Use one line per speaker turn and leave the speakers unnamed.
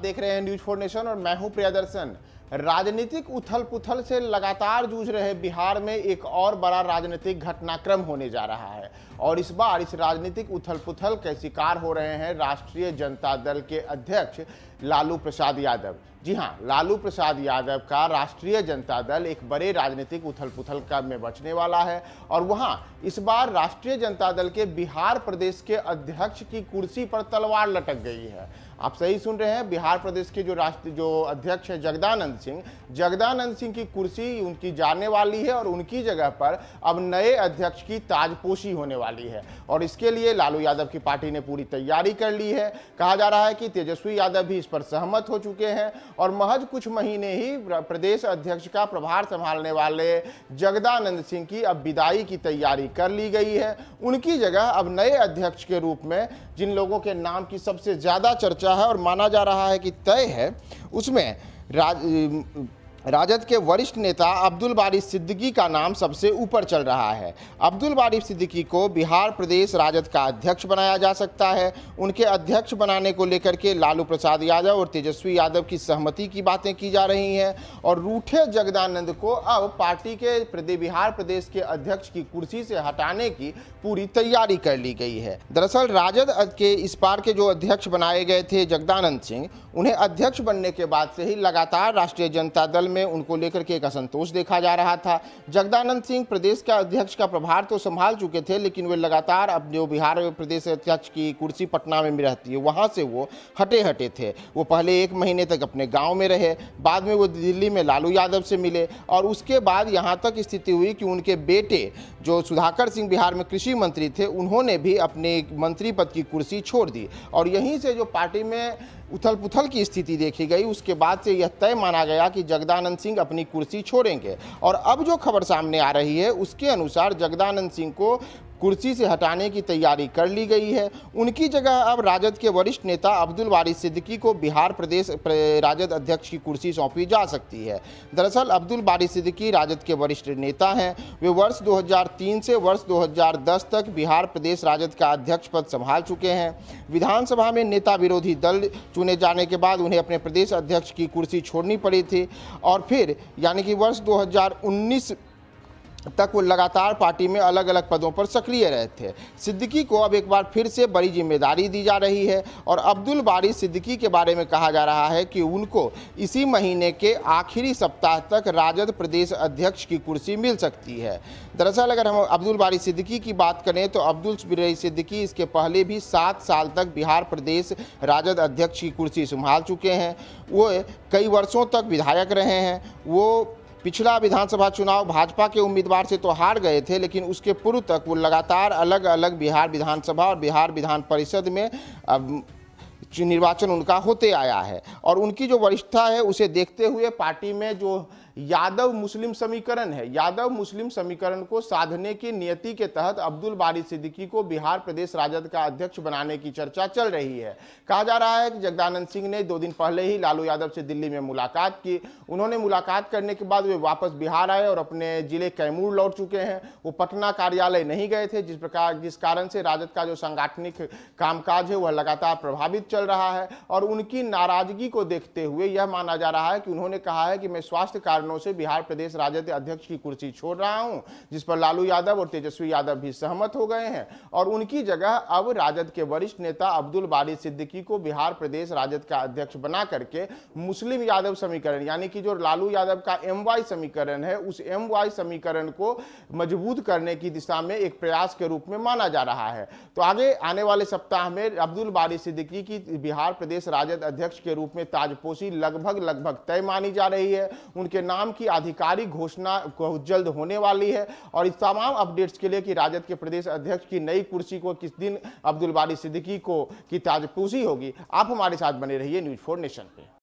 देख रहे हैं न्यूज़ फोर नेशन और मैं हूँ प्रियदर्शन। राजनीतिक उथल पुथल से लगातार जूझ रहे बिहार में एक और बड़ा राजनीतिक घटनाक्रम होने जा रहा है। और इस बार इस राजनीतिक उथल पुथल के शिकार हो रहे हैं राष्ट्रीय जनता दल के अध्यक्ष लालू प्रसाद यादव। जी हाँ लालू प्रसाद यादव का राष्ट्रीय जनता दल एक बड़े राजनीतिक उथल पुथल का में बचने वाला है और वहाँ इस बार राष्ट्रीय जनता दल के बिहार प्रदेश के अध्यक्ष की कुर्सी पर तलवार लटक गई है। आप सही सुन रहे हैं, बिहार प्रदेश के जो राष्ट्र, जो अध्यक्ष हैं जगदानंद सिंह जगदानंद सिंह की कुर्सी उनकी जाने वाली है और उनकी जगह पर अब नए अध्यक्ष की ताजपोशी होने वाली है और इसके लिए लालू यादव की पार्टी ने पूरी तैयारी कर ली है। कहा जा रहा है कि तेजस्वी यादव भी इस पर सहमत हो चुके हैं और महज कुछ महीने ही प्रदेश अध्यक्ष का प्रभार संभालने वाले जगदानंद सिंह की अब विदाई की तैयारी कर ली गई है। उनकी जगह अब नए अध्यक्ष के रूप में, जिन लोगों के नाम की सबसे ज़्यादा चर्चा है और माना जा रहा है कि तय है, उसमें राज राजद के वरिष्ठ नेता अब्दुल बारी सिद्दीकी का नाम सबसे ऊपर चल रहा है। अब्दुल बारी सिद्दीकी को बिहार प्रदेश राजद का अध्यक्ष बनाया जा सकता है। उनके अध्यक्ष बनाने को लेकर के लालू प्रसाद यादव और तेजस्वी यादव की सहमति की बातें की जा रही हैं और रूठे जगदानंद को अब पार्टी के प्रदेश बिहार प्रदेश के अध्यक्ष की कुर्सी से हटाने की पूरी तैयारी कर ली गई है। दरअसल राजद के इस बार के जो अध्यक्ष बनाए गए थे जगदानंद सिंह, उन्हें अध्यक्ष बनने के बाद से ही लगातार राष्ट्रीय जनता दल में उनको लेकर के एक असंतोष देखा जा रहा था। जगदानंद सिंह प्रदेश का अध्यक्ष का प्रभार तो संभाल चुके थे, लेकिन वे लगातार अब जो बिहार प्रदेश अध्यक्ष की कुर्सी पटना में रहती है। वहाँ से वो हटे हटे थे। वो पहले एक महीने तक अपने गाँव में रहे, बाद में वो दिल्ली में लालू यादव से मिले और उसके बाद यहाँ तक स्थिति हुई कि उनके बेटे, जो सुधाकर सिंह बिहार में कृषि मंत्री थे, उन्होंने भी अपने मंत्री पद की कुर्सी छोड़ दी। और यहीं से जो पार्टी में उथल पुथल की स्थिति देखी गई। उसके बाद से यह तय माना गया कि जगदानंद सिंह अपनी कुर्सी छोड़ेंगे। और अब जो खबर सामने आ रही है, उसके अनुसार जगदानंद सिंह को कुर्सी से हटाने की तैयारी कर ली गई है। उनकी जगह अब राजद के वरिष्ठ नेता अब्दुल वारिस सिद्दीकी को बिहार प्रदेश राजद अध्यक्ष की कुर्सी सौंपी जा सकती है। दरअसल अब्दुल वारिस सिद्दीकी राजद के वरिष्ठ नेता हैं। वे वर्ष 2003 से वर्ष 2010 तक बिहार प्रदेश राजद का अध्यक्ष पद संभाल चुके हैं। विधानसभा में नेता विरोधी दल चुने जाने के बाद उन्हें अपने प्रदेश अध्यक्ष की कुर्सी छोड़नी पड़ी थी। और फिर यानी कि वर्ष 2019 तक वो लगातार पार्टी में अलग अलग पदों पर सक्रिय रहे थे। सिद्दीकी को अब एक बार फिर से बड़ी ज़िम्मेदारी दी जा रही है और अब्दुल बारी सिद्दीकी के बारे में कहा जा रहा है कि उनको इसी महीने के आखिरी सप्ताह तक राजद प्रदेश अध्यक्ष की कुर्सी मिल सकती है। दरअसल अगर हम अब्दुल बारी सिद्दीकी की बात करें तो अब्दुल बारी सिद्दीकी इसके पहले भी सात साल तक बिहार प्रदेश राजद अध्यक्ष की कुर्सी संभाल चुके हैं। वो कई वर्षों तक विधायक रहे हैं। वो पिछला विधानसभा चुनाव भाजपा के उम्मीदवार से तो हार गए थे, लेकिन उसके पूर्व तक वो लगातार अलग अलग बिहार विधानसभा और बिहार विधान परिषद में निर्वाचन उनका होते आया है और उनकी जो वरिष्ठता है, उसे देखते हुए पार्टी में जो यादव मुस्लिम समीकरण है, यादव मुस्लिम समीकरण को साधने की नियति के तहत अब्दुल बारी सिद्दीकी को बिहार प्रदेश राजद का अध्यक्ष बनाने की चर्चा चल रही है। कहा जा रहा है कि जगदानंद सिंह ने दो दिन पहले ही लालू यादव से दिल्ली में मुलाकात की। उन्होंने मुलाकात करने के बाद वे वापस बिहार आए और अपने ज़िले कैमूर लौट चुके हैं। वो पटना कार्यालय नहीं गए थे, जिस प्रकार, जिस कारण से राजद का जो सांगठनिक कामकाज है, वह लगातार प्रभावित चल रहा है और उनकी नाराज़गी को देखते हुए यह माना जा रहा है कि उन्होंने कहा है कि मैं स्वास्थ्य कारणों से बिहार प्रदेश राजद अध्यक्ष की कुर्सी छोड़ रहा हूँ, जिस पर लालू यादव और तेजस्वी यादव भी सहमत हो गए हैं। और उनकी जगह अब राजद के वरिष्ठ नेता अब्दुल बारी सिद्दीकी को बिहार प्रदेश राजद का अध्यक्ष बना करके मुस्लिम यादव समीकरण, यानी कि जो लालू यादव का एमवाई समीकरण है, उस एमवाई समीकरण को मज़बूत करने की दिशा में एक प्रयास के रूप में माना जा रहा है। तो आगे आने वाले सप्ताह में अब्दुल बारी सिद्दीकी की बिहार प्रदेश राजद अध्यक्ष के रूप में ताजपोशी लगभग लगभग तय मानी जा रही है। उनके नाम की आधिकारिक घोषणा जल्द होने वाली है और इस तमाम अपडेट्स के लिए कि राजद के प्रदेश अध्यक्ष की नई कुर्सी को किस दिन अब्दुल बारी सिद्दीकी को की ताजपोशी होगी। आप हमारे साथ बने रहिए न्यूज़ फोर नेशन पे।